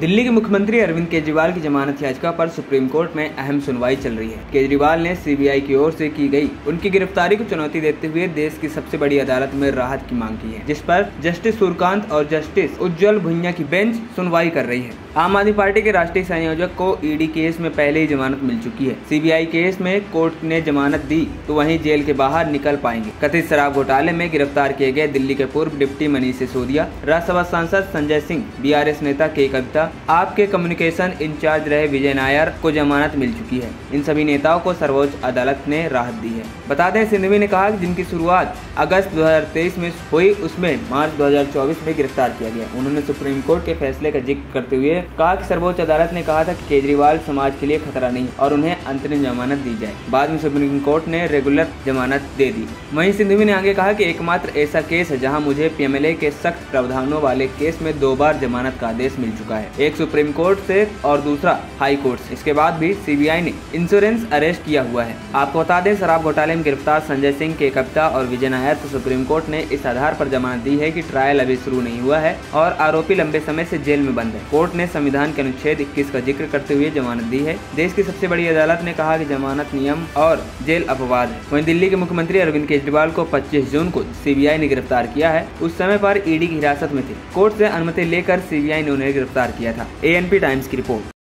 दिल्ली के मुख्यमंत्री अरविंद केजरीवाल की जमानत याचिका पर सुप्रीम कोर्ट में अहम सुनवाई चल रही है। केजरीवाल ने सीबीआई की ओर से की गई उनकी गिरफ्तारी को चुनौती देते हुए देश की सबसे बड़ी अदालत में राहत की मांग की है, जिस पर जस्टिस सूर्यकांत और जस्टिस उज्जवल भुइया की बेंच सुनवाई कर रही है। आम आदमी पार्टी के राष्ट्रीय संयोजक को ईडी केस में पहले ही जमानत मिल चुकी है। सीबीआई केस में कोर्ट ने जमानत दी तो वहीं जेल के बाहर निकल पाएँगे। कथित शराब घोटाले में गिरफ़्तार किए गए दिल्ली के पूर्व डिप्टी मनीष सिसोदिया, राज्यसभा सांसद संजय सिंह, बीआरएस नेता के कविता आपके कम्युनिकेशन इंचार्ज रहे विजय नायर को जमानत मिल चुकी है। इन सभी नेताओं को सर्वोच्च अदालत ने राहत दी है। बता दें, सिंधवी ने कहा कि जिनकी शुरुआत अगस्त 2023 में हुई, उसमें मार्च 2024 में गिरफ़्तार किया गया। उन्होंने सुप्रीम कोर्ट के फैसले का ज़िक्र करते हुए कहा कि सर्वोच्च अदालत ने कहा था कि केजरीवाल समाज के लिए खतरा नहीं और उन्हें अंतरिम जमानत दी जाए। बाद में सुप्रीम कोर्ट ने रेगुलर जमानत दे दी। वहीं सिंधवी ने आगे कहा कि एकमात्र ऐसा केस है जहाँ मुझे पीएमएलए के सख्त प्रावधानों वाले केस में दो बार जमानत का आदेश मिल चुका है। एक सुप्रीम कोर्ट से और दूसरा हाई कोर्ट से। इसके बाद भी सीबीआई ने इंश्योरेंस अरेस्ट किया हुआ है। आपको बता दें, शराब घोटाले में गिरफ़्तार संजय सिंह, के कविता और विजय नायर को सुप्रीम कोर्ट ने इस आधार पर जमानत दी है कि ट्रायल अभी शुरू नहीं हुआ है और आरोपी लंबे समय से जेल में बंद है। कोर्ट ने संविधान के अनुच्छेद इक्कीस का ज़िक्र करते हुए जमानत दी है। देश की सबसे बड़ी अदालत ने कहा की जमानत नियम और जेल अपवाद है। वही दिल्ली के मुख्यमंत्री अरविंद केजरीवाल को 25 जून को सीबीआई ने गिरफ़्तार किया है। उस समय पर ईडी की हिरासत में थे। कोर्ट से अनुमति लेकर सीबीआई ने उन्हें गिरफ़्तार किया। था। एएनपी टाइम्स की रिपोर्ट।